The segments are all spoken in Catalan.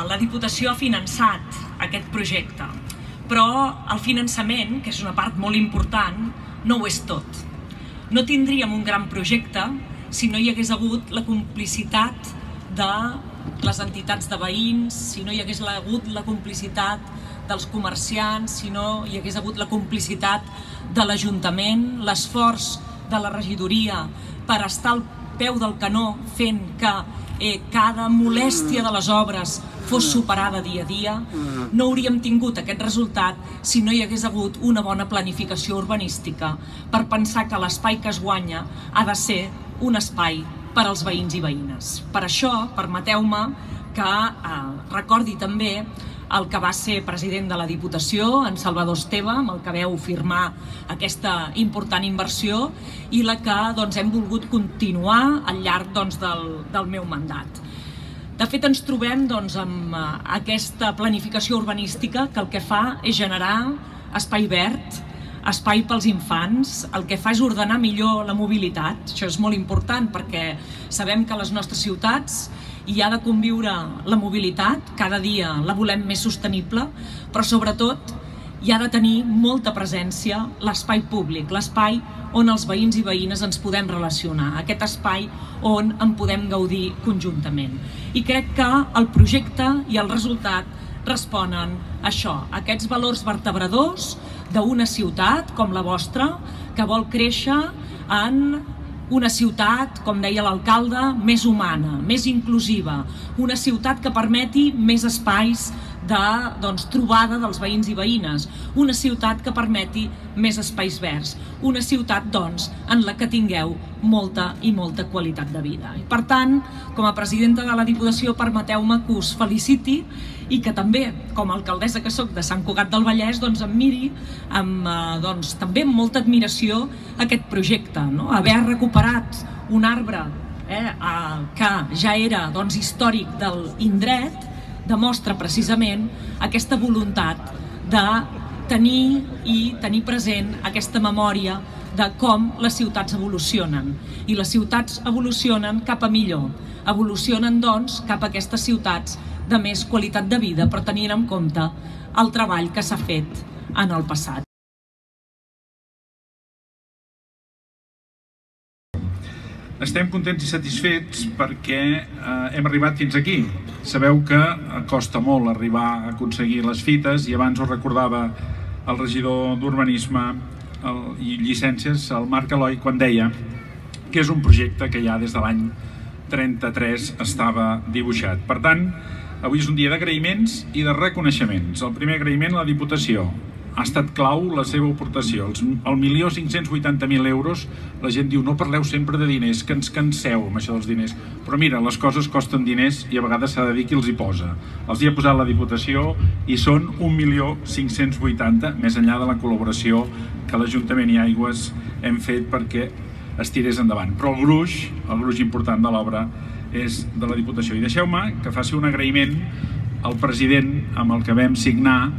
La Diputació ha finançat aquest projecte, però el finançament, que és una part molt important, no ho és tot. No tindríem un gran projecte si no hi hagués hagut la complicitat de les entitats de veïns, si no hi hagués hagut la complicitat dels comerciants, si no hi hagués hagut la complicitat de l'Ajuntament, l'esforç de la regidoria per estar al peu del canó fent que eh, cada molèstia de les obres fos superada dia a dia, no hauríem tingut aquest resultat si no hi hagués hagut una bona planificació urbanística per pensar que l'espai que es guanya ha de ser un espai per als veïns i veïnes. Per això, permeteu-me que eh, recordi també el que va ser president de la Diputació, en Salvador Esteve, amb el que veu firmar aquesta important inversió i la que doncs, hem volgut continuar al llarg doncs, del, del meu mandat. De fet, ens trobem doncs, amb eh, aquesta planificació urbanística que el que fa és generar espai verd, espai pels infants, el que fa és ordenar millor la mobilitat. Això és molt important perquè sabem que a les nostres ciutats hi ha de conviure la mobilitat, cada dia la volem més sostenible, però sobretot hi ha de tenir molta presència l'espai públic, l'espai on els veïns i veïnes ens podem relacionar, aquest espai on en podem gaudir conjuntament. I crec que el projecte i el resultat responen a això, a aquests valors vertebradors d'una ciutat com la vostra que vol créixer en una ciutat, com deia l'alcalde, més humana, més inclusiva, una ciutat que permeti més espais de doncs, trobada dels veïns i veïnes, una ciutat que permeti més espais verds, una ciutat doncs, en la que tingueu molta i molta qualitat de vida. I, per tant, com a presidenta de la Diputació, permeteu-me que us feliciti i que també, com a alcaldessa que sóc de Sant Cugat del Vallès, doncs em miri amb, eh, doncs, també amb molta admiració aquest projecte. No? Haver recuperat un arbre eh, eh, que ja era doncs, històric del indret, demostra precisament aquesta voluntat de tenir i tenir present aquesta memòria de com les ciutats evolucionen. I les ciutats evolucionen cap a millor. Evolucionen, doncs, cap a aquestes ciutats de més qualitat de vida, però tenint en compte el treball que s'ha fet en el passat. Estem contents i satisfets perquè eh, hem arribat fins aquí. Sabeu que costa molt arribar a aconseguir les fites i abans ho recordava el regidor d'Urbanisme i Llicències, el Marc Eloi, quan deia que és un projecte que ja des de l'any 33 estava dibuixat. Per tant, avui és un dia d'agraïments i de reconeixements. El primer agraïment la Diputació, ha estat clau la seva aportació. Els, el milió 580.000 euros, la gent diu, no parleu sempre de diners, que ens canseu amb això dels diners. Però mira, les coses costen diners i a vegades s'ha de dir qui els hi posa. Els hi ha posat la Diputació i són 1.580.000, més enllà de la col·laboració que l'Ajuntament i Aigües hem fet perquè es tirés endavant. Però el gruix, el gruix important de l'obra, és de la Diputació. I deixeu-me que faci un agraïment al president amb el que vam signar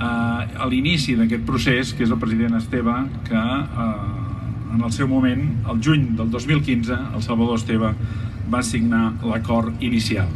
a l'inici d'aquest procés, que és el president Esteve, que eh, en el seu moment, el juny del 2015, el Salvador Esteve va signar l'acord inicial.